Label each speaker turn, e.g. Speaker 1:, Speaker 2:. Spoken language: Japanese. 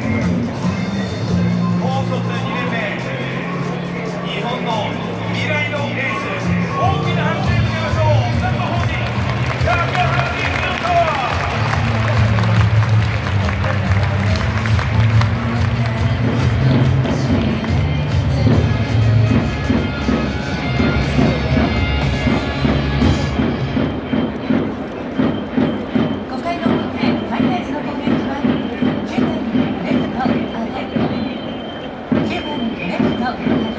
Speaker 1: 高卒2年目日本の 아.